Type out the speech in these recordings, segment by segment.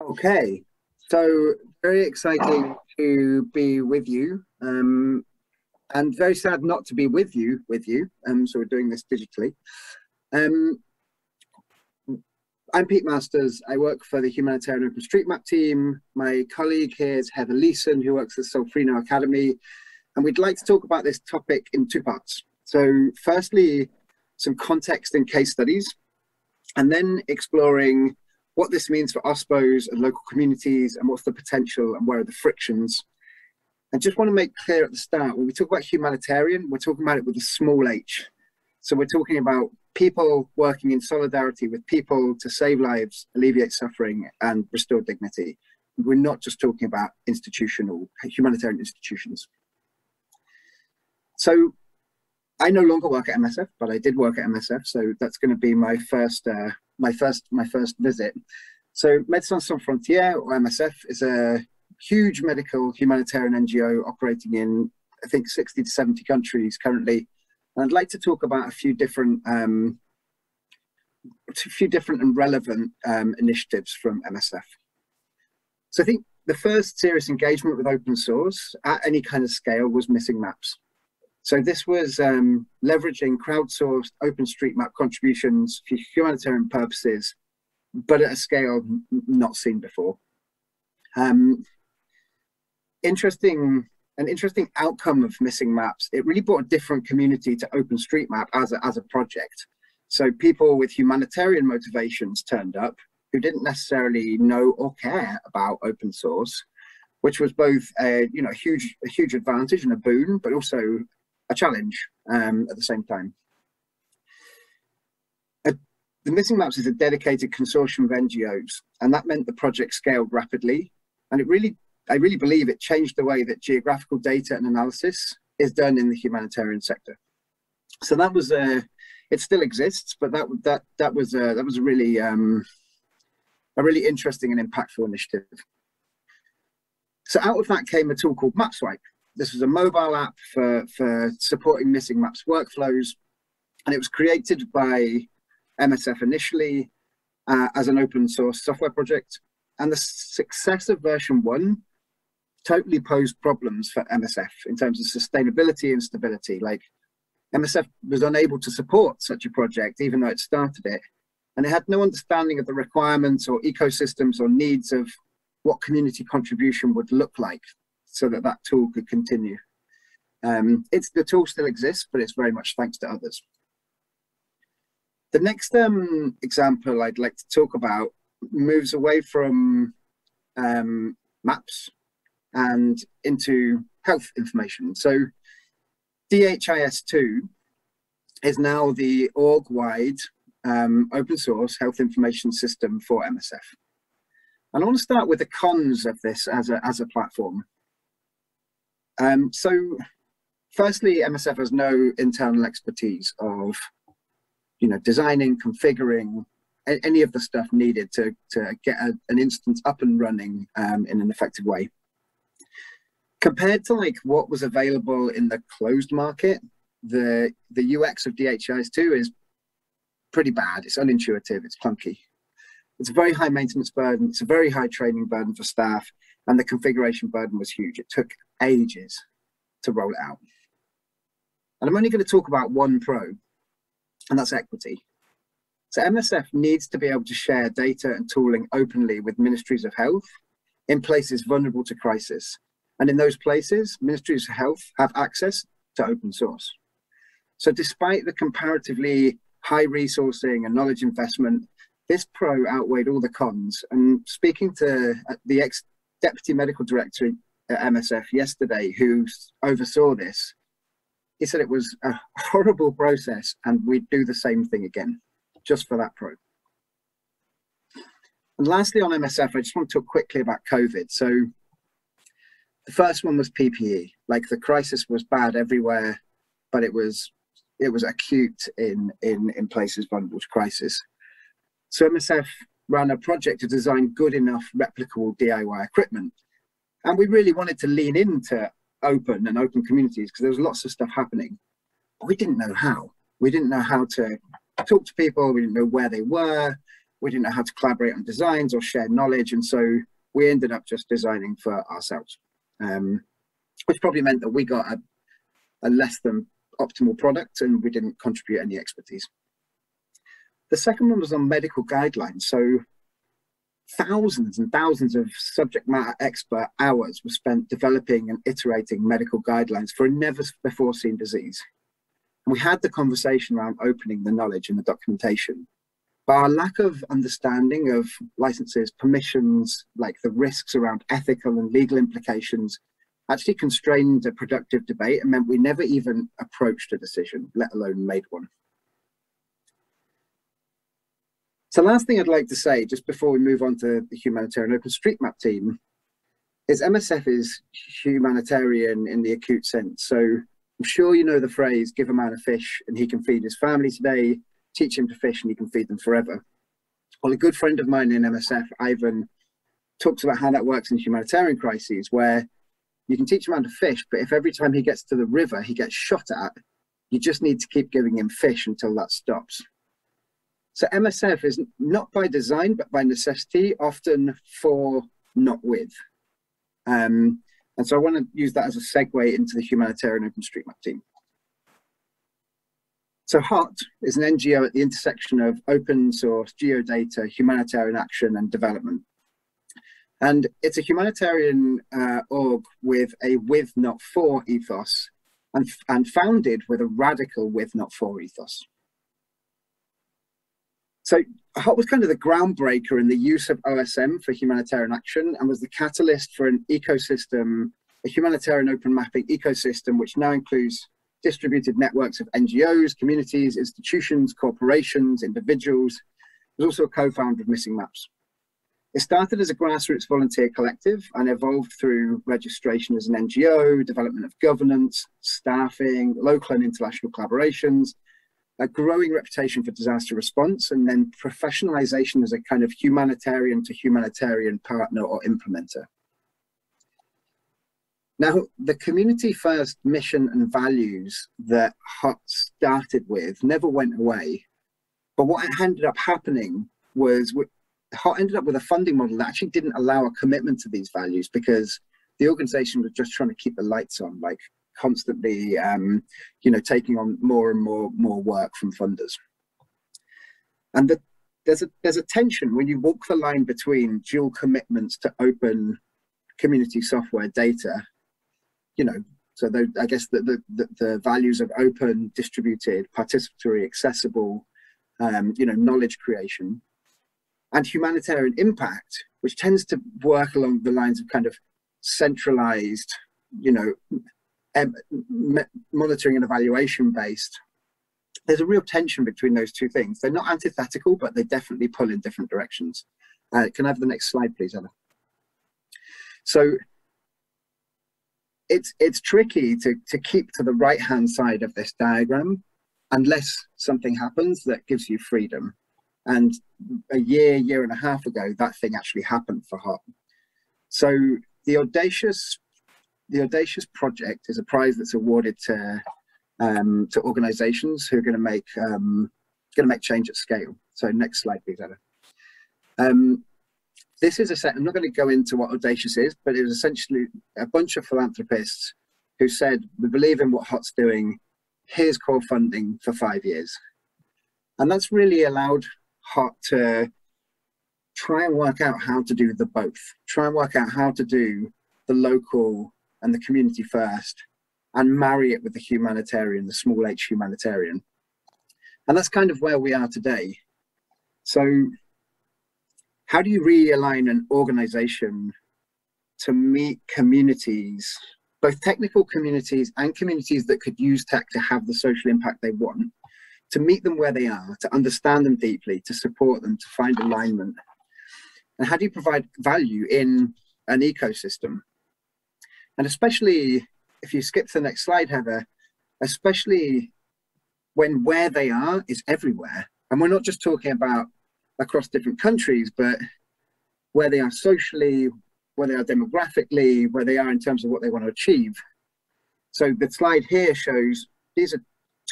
Okay, so very exciting to be with you, um, and very sad not to be with you. With you, um, so we're doing this digitally. Um, I'm Pete Masters. I work for the Humanitarian OpenStreetMap team. My colleague here is Heather Leson, who works at Solferino Academy, and we'd like to talk about this topic in two parts. So, firstly, some context and case studies, and then exploring what this means for OSPOs and local communities and what's the potential and where are the frictions. I just want to make clear at the start, when we talk about humanitarian, we're talking about it with a small h. So we're talking about people working in solidarity with people to save lives, alleviate suffering and restore dignity. We're not just talking about institutional, humanitarian institutions. So I no longer work at MSF, but I did work at MSF, so that's going to be my first uh, my first my first visit. So Médecins Sans Frontières, or MSF, is a huge medical humanitarian NGO operating in I think 60 to 70 countries currently. And I'd like to talk about a few different um, a few different and relevant um, initiatives from MSF. So I think the first serious engagement with open source at any kind of scale was missing maps. So this was um, leveraging crowdsourced OpenStreetMap contributions for humanitarian purposes, but at a scale not seen before. Um, interesting, an interesting outcome of missing maps. It really brought a different community to OpenStreetMap as a, as a project. So people with humanitarian motivations turned up who didn't necessarily know or care about open source, which was both a you know huge a huge advantage and a boon, but also a challenge um, at the same time. Uh, the Missing Maps is a dedicated consortium of NGOs, and that meant the project scaled rapidly. And it really, I really believe it changed the way that geographical data and analysis is done in the humanitarian sector. So that was a, it still exists, but that that that was a that was a really um, a really interesting and impactful initiative. So out of that came a tool called MapSwipe, this was a mobile app for, for supporting missing maps workflows. And it was created by MSF initially uh, as an open source software project. And the success of version one totally posed problems for MSF in terms of sustainability and stability. Like MSF was unable to support such a project, even though it started it. And it had no understanding of the requirements or ecosystems or needs of what community contribution would look like so that that tool could continue. Um, it's the tool still exists, but it's very much thanks to others. The next um, example I'd like to talk about moves away from um, maps and into health information. So DHIS2 is now the org-wide um, open source health information system for MSF. And I want to start with the cons of this as a, as a platform. Um, so firstly, MSF has no internal expertise of, you know, designing, configuring, any of the stuff needed to, to get a, an instance up and running um, in an effective way. Compared to like what was available in the closed market, the, the UX of DHIS2 is pretty bad. It's unintuitive, it's clunky. It's a very high maintenance burden. It's a very high training burden for staff and the configuration burden was huge. It took ages to roll it out. And I'm only going to talk about one pro, and that's equity. So MSF needs to be able to share data and tooling openly with ministries of health in places vulnerable to crisis. And in those places, ministries of health have access to open source. So despite the comparatively high resourcing and knowledge investment, this pro outweighed all the cons. And speaking to uh, the ex deputy medical director at MSF yesterday who oversaw this. He said it was a horrible process and we'd do the same thing again, just for that probe. And lastly on MSF, I just want to talk quickly about COVID. So the first one was PPE. Like the crisis was bad everywhere, but it was it was acute in in in places vulnerable to crisis. So MSF ran a project to design good enough replicable DIY equipment. And we really wanted to lean into open and open communities because there was lots of stuff happening. But we didn't know how. We didn't know how to talk to people. We didn't know where they were. we didn't know how to collaborate on designs or share knowledge. And so we ended up just designing for ourselves, um, which probably meant that we got a, a less than optimal product and we didn't contribute any expertise. The second one was on medical guidelines. So thousands and thousands of subject matter expert hours were spent developing and iterating medical guidelines for a never before seen disease. And we had the conversation around opening the knowledge and the documentation. But our lack of understanding of licenses, permissions, like the risks around ethical and legal implications, actually constrained a productive debate and meant we never even approached a decision, let alone made one. So last thing I'd like to say, just before we move on to the humanitarian OpenStreetMap team, is MSF is humanitarian in the acute sense. So I'm sure you know the phrase, give a man a fish and he can feed his family today, teach him to fish and he can feed them forever. Well, a good friend of mine in MSF, Ivan, talks about how that works in humanitarian crises, where you can teach a man to fish, but if every time he gets to the river, he gets shot at, you just need to keep giving him fish until that stops. So MSF is not by design, but by necessity, often for, not with. Um, and so I want to use that as a segue into the humanitarian OpenStreetMap team. So HOT is an NGO at the intersection of open source, geodata, humanitarian action and development. And it's a humanitarian uh, org with a with not for ethos and, and founded with a radical with not for ethos. So HOT was kind of the groundbreaker in the use of OSM for humanitarian action and was the catalyst for an ecosystem, a humanitarian open mapping ecosystem, which now includes distributed networks of NGOs, communities, institutions, corporations, individuals. It was also a co-founder of Missing Maps. It started as a grassroots volunteer collective and evolved through registration as an NGO, development of governance, staffing, local and international collaborations, a growing reputation for disaster response, and then professionalization as a kind of humanitarian to humanitarian partner or implementer. Now, the community first mission and values that HOT started with never went away. But what ended up happening was HOT ended up with a funding model that actually didn't allow a commitment to these values because the organization was just trying to keep the lights on. Like constantly, um, you know, taking on more and more more work from funders. And the, there's a there's a tension when you walk the line between dual commitments to open community software data. You know, so the, I guess the, the the values of open, distributed, participatory, accessible, um, you know, knowledge creation, and humanitarian impact, which tends to work along the lines of kind of centralized, you know, um, monitoring and evaluation based, there's a real tension between those two things. They're not antithetical, but they definitely pull in different directions. Uh, can I have the next slide, please, Anna? So it's it's tricky to, to keep to the right hand side of this diagram unless something happens that gives you freedom. And a year, year and a half ago, that thing actually happened for HOT. So the audacious the Audacious Project is a prize that's awarded to um, to organisations who are going to make um, going to make change at scale. So next slide, please, Anna. Um, this is a set. I'm not going to go into what Audacious is, but it was essentially a bunch of philanthropists who said, "We believe in what HOT's doing. Here's core funding for five years," and that's really allowed HOT to try and work out how to do the both. Try and work out how to do the local and the community first and marry it with the humanitarian, the small h humanitarian. And that's kind of where we are today. So how do you realign an organization to meet communities, both technical communities and communities that could use tech to have the social impact they want, to meet them where they are, to understand them deeply, to support them, to find alignment? And how do you provide value in an ecosystem and especially if you skip to the next slide, Heather, especially when where they are is everywhere. And we're not just talking about across different countries, but where they are socially, where they are demographically, where they are in terms of what they want to achieve. So the slide here shows these are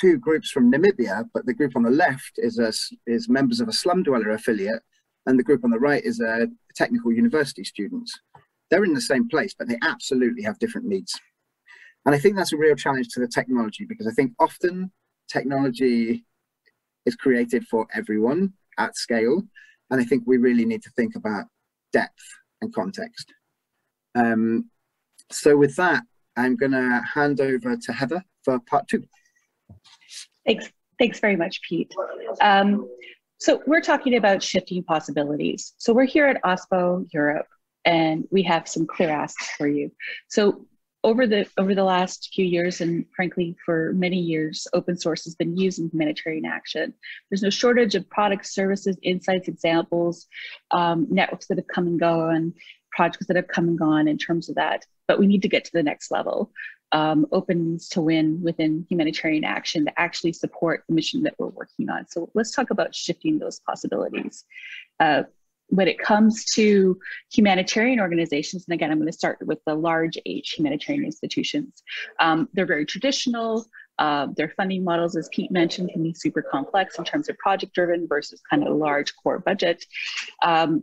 two groups from Namibia, but the group on the left is a, is members of a slum dweller affiliate, and the group on the right is uh, technical university students. They're in the same place, but they absolutely have different needs. And I think that's a real challenge to the technology because I think often technology is created for everyone at scale. And I think we really need to think about depth and context. Um, so with that, I'm going to hand over to Heather for part two. Thanks. Thanks very much, Pete. Um, so we're talking about shifting possibilities. So we're here at OSPO Europe, and we have some clear asks for you. So over the over the last few years, and frankly for many years, open source has been used in humanitarian action. There's no shortage of products, services, insights, examples, um, networks that have come and gone, projects that have come and gone in terms of that. But we need to get to the next level um, opens to win within humanitarian action to actually support the mission that we're working on. So let's talk about shifting those possibilities. Uh, when it comes to humanitarian organizations, and again, I'm going to start with the large H humanitarian institutions. Um, they're very traditional. Uh, their funding models, as Pete mentioned, can be super complex in terms of project driven versus kind of large core budget. Um,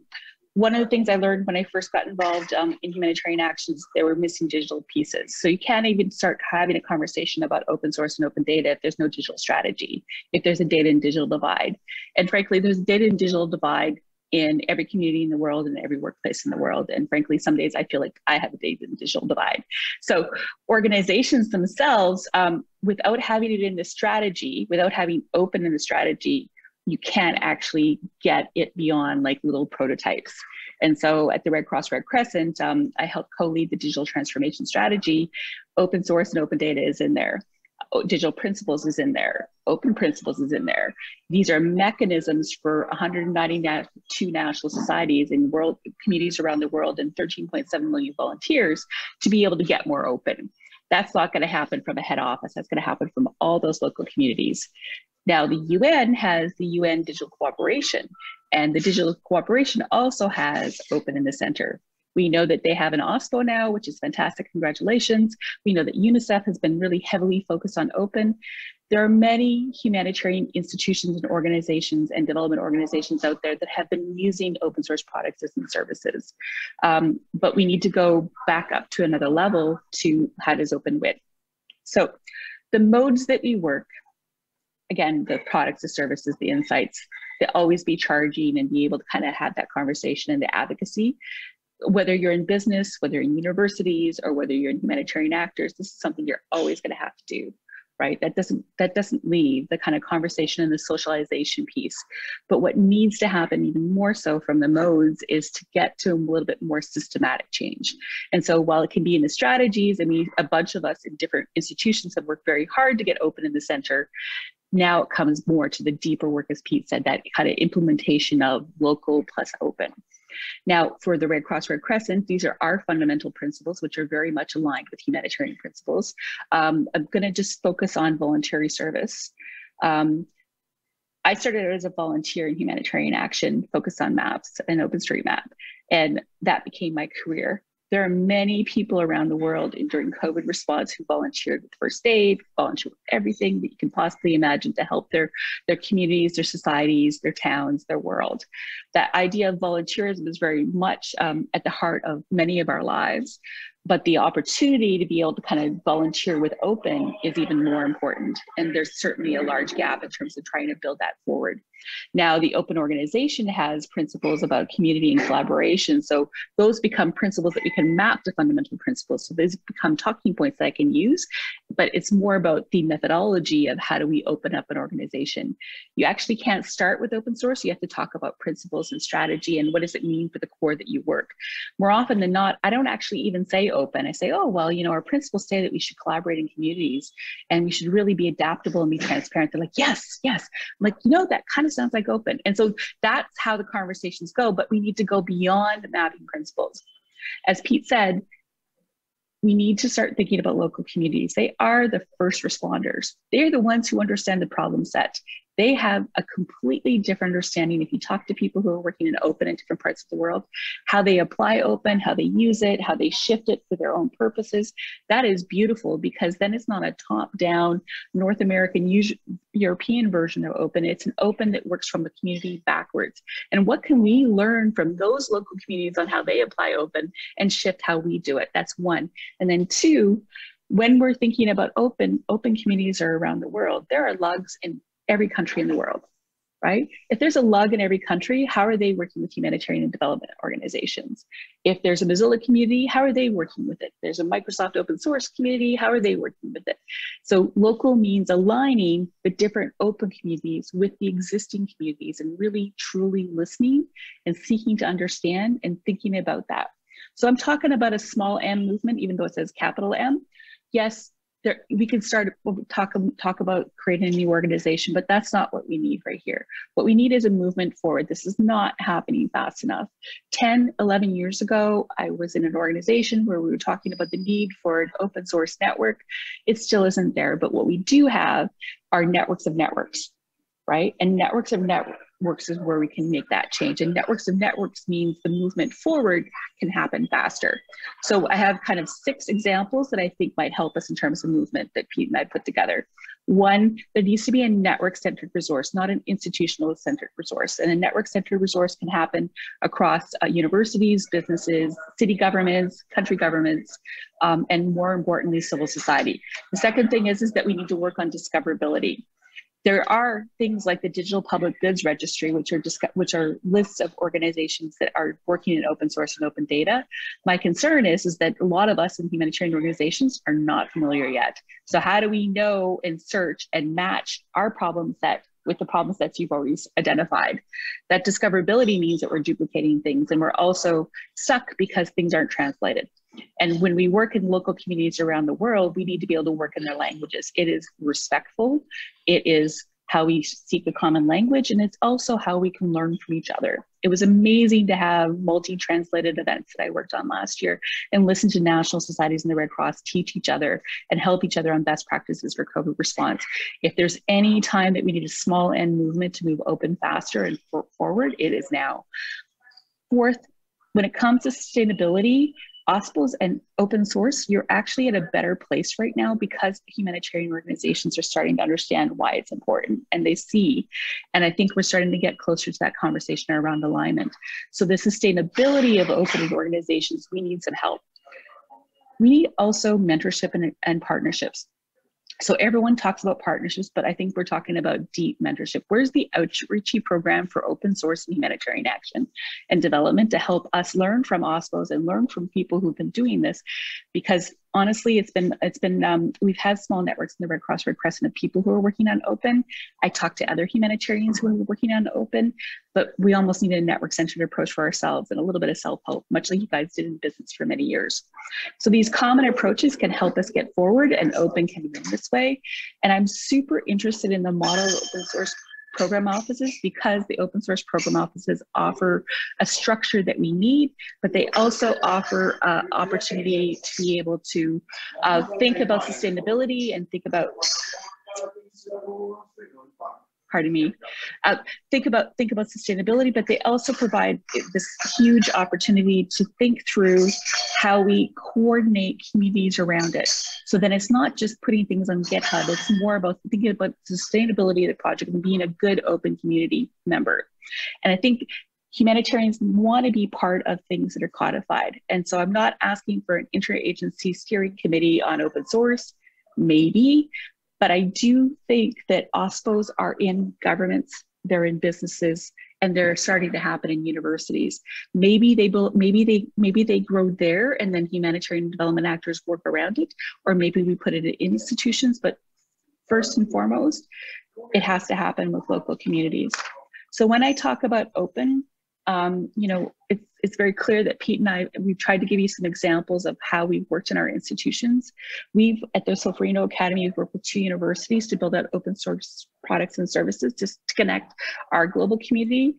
one of the things I learned when I first got involved um, in humanitarian actions, there were missing digital pieces. So you can't even start having a conversation about open source and open data if there's no digital strategy, if there's a data and digital divide. And frankly, there's a data and digital divide in every community in the world and every workplace in the world. And frankly, some days I feel like I have a digital divide. So organizations themselves, um, without having it in the strategy, without having open in the strategy, you can't actually get it beyond like little prototypes. And so at the Red Cross Red Crescent, um, I helped co-lead the digital transformation strategy. Open source and open data is in there. Oh, digital principles is in there. Open principles is in there. These are mechanisms for 192 national societies and world communities around the world and 13.7 million volunteers to be able to get more open. That's not going to happen from a head office. That's going to happen from all those local communities. Now, the UN has the UN Digital Cooperation, and the Digital Cooperation also has Open in the Center. We know that they have an OSPO now, which is fantastic. Congratulations. We know that UNICEF has been really heavily focused on open. There are many humanitarian institutions and organizations and development organizations out there that have been using open source products and services. Um, but we need to go back up to another level to how does open win. So the modes that we work again, the products, the services, the insights, to always be charging and be able to kind of have that conversation and the advocacy. Whether you're in business, whether in universities, or whether you're in humanitarian actors, this is something you're always going to have to do right? That doesn't that doesn't leave the kind of conversation and the socialization piece. But what needs to happen even more so from the modes is to get to a little bit more systematic change. And so while it can be in the strategies i mean a bunch of us in different institutions have worked very hard to get open in the center. Now it comes more to the deeper work, as Pete said, that kind of implementation of local plus open. Now, for the Red Cross Red Crescent, these are our fundamental principles, which are very much aligned with humanitarian principles. Um, I'm going to just focus on voluntary service. Um, I started as a volunteer in humanitarian action, focused on maps and OpenStreetMap, and that became my career. There are many people around the world during COVID response who volunteered with first aid, volunteered with everything that you can possibly imagine to help their, their communities, their societies, their towns, their world. That idea of volunteerism is very much um, at the heart of many of our lives but the opportunity to be able to kind of volunteer with open is even more important. And there's certainly a large gap in terms of trying to build that forward. Now the open organization has principles about community and collaboration. So those become principles that we can map to fundamental principles. So those become talking points that i can use but it's more about the methodology of how do we open up an organization. You actually can't start with open source. You have to talk about principles and strategy and what does it mean for the core that you work. More often than not i don't actually even say open. I say, oh, well, you know, our principles say that we should collaborate in communities and we should really be adaptable and be transparent. They're like, yes, yes. I'm like, you know, that kind of sounds like open. And so that's how the conversations go, but we need to go beyond mapping principles. As Pete said, we need to start thinking about local communities. They are the first responders. They're the ones who understand the problem set. They have a completely different understanding if you talk to people who are working in open in different parts of the world how they apply open how they use it how they shift it for their own purposes. That is beautiful because then it's not a top down north american european version of open. It's an open that works from the community backwards. And what can we learn from those local communities on how they apply open and shift how we do it? That's one. And then two when we're thinking about open open communities are around the world there are lugs in every country in the world, right? If there's a lug in every country, how are they working with humanitarian and development organizations? If there's a Mozilla community, how are they working with it? There's a Microsoft open source community, how are they working with it? So local means aligning the different open communities with the existing communities and really truly listening and seeking to understand and thinking about that. So I'm talking about a small M movement, even though it says capital M. Yes, there, we can start talk talk about creating a new organization, but that's not what we need right here. What we need is a movement forward. This is not happening fast enough. 10, 11 years ago, I was in an organization where we were talking about the need for an open source network. It still isn't there, but what we do have are networks of networks, right? And networks of networks networks is where we can make that change. And networks of networks means the movement forward can happen faster. So I have kind of six examples that I think might help us in terms of movement that Pete and I put together. One, there needs to be a network centered resource, not an institutional centered resource. And a network centered resource can happen across uh, universities, businesses, city governments, country governments, um, and more importantly, civil society. The second thing is, is that we need to work on discoverability there are things like the digital public goods registry which are which are lists of organizations that are working in open source and open data. My concern is is that a lot of us in humanitarian organizations are not familiar yet. So how do we know and search and match our problem set with the problems that you've already identified. That discoverability means that we're duplicating things and we're also stuck because things aren't translated. And when we work in local communities around the world, we need to be able to work in their languages. It is respectful. It is how we seek a common language, and it's also how we can learn from each other. It was amazing to have multi-translated events that I worked on last year and listen to national societies and the Red Cross teach each other and help each other on best practices for COVID response. If there's any time that we need a small end movement to move open faster and forward, it is now. Fourth, when it comes to sustainability, OSPOs and open source, you're actually at a better place right now because humanitarian organizations are starting to understand why it's important and they see. And I think we're starting to get closer to that conversation around alignment. So the sustainability of open organizations, we need some help. We need also mentorship and, and partnerships so everyone talks about partnerships, but I think we're talking about deep mentorship. Where's the outreachy program for open source and humanitarian action and development to help us learn from OSPOs and learn from people who've been doing this? Because honestly, it's been it's been um, we've had small networks in the Red Cross, Red Crescent of people who are working on open. I talked to other humanitarians who are working on open, but we almost need a network-centered approach for ourselves and a little bit of self-help, much like you guys did in business for many years. So these common approaches can help us get forward, and open can win this way. And I'm super interested in the model open source program offices because the open source program offices offer a structure that we need, but they also offer uh, opportunity to be able to uh, think about sustainability and think about pardon me, uh, think about think about sustainability, but they also provide this huge opportunity to think through how we coordinate communities around it. So then it's not just putting things on GitHub, it's more about thinking about sustainability of the project and being a good open community member. And I think humanitarians want to be part of things that are codified. And so I'm not asking for an interagency steering committee on open source, maybe, but I do think that OSPOs are in governments, they're in businesses, and they're starting to happen in universities. Maybe they maybe they maybe they grow there, and then humanitarian development actors work around it, or maybe we put it in institutions. But first and foremost, it has to happen with local communities. So when I talk about open, um, you know, it's, it's very clear that Pete and I, we've tried to give you some examples of how we've worked in our institutions. We've, at the Solferino Academy, we've worked with two universities to build out open source products and services just to connect our global community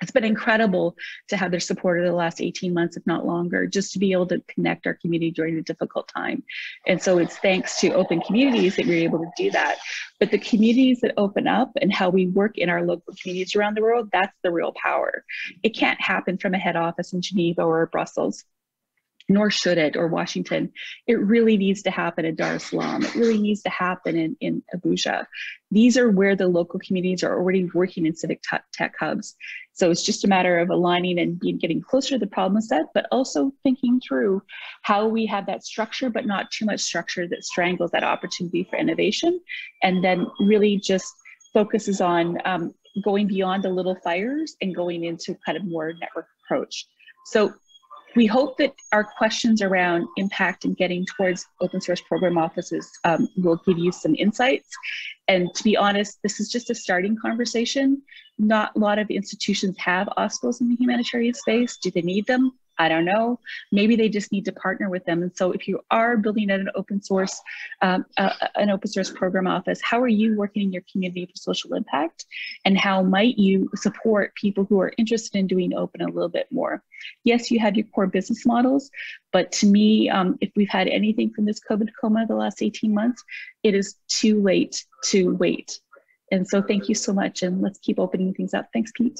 it's been incredible to have their support over the last 18 months, if not longer, just to be able to connect our community during a difficult time. And so it's thanks to open communities that we're able to do that. But the communities that open up and how we work in our local communities around the world, that's the real power. It can't happen from a head office in Geneva or Brussels nor should it, or Washington. It really needs to happen in Dar es Salaam. It really needs to happen in, in Abuja. These are where the local communities are already working in civic tech hubs. So it's just a matter of aligning and being, getting closer to the problem set, but also thinking through how we have that structure, but not too much structure that strangles that opportunity for innovation. And then really just focuses on um, going beyond the little fires and going into kind of more network approach. So we hope that our questions around impact and getting towards open source program offices um, will give you some insights. And to be honest, this is just a starting conversation. Not a lot of institutions have OSPOs in the humanitarian space. Do they need them? I don't know. Maybe they just need to partner with them. And so if you are building an open source, um, uh, an open source program office, how are you working in your community for social impact? And how might you support people who are interested in doing open a little bit more? Yes, you have your core business models, but to me, um, if we've had anything from this COVID coma the last 18 months, it is too late to wait. And so thank you so much. And let's keep opening things up. Thanks, Pete.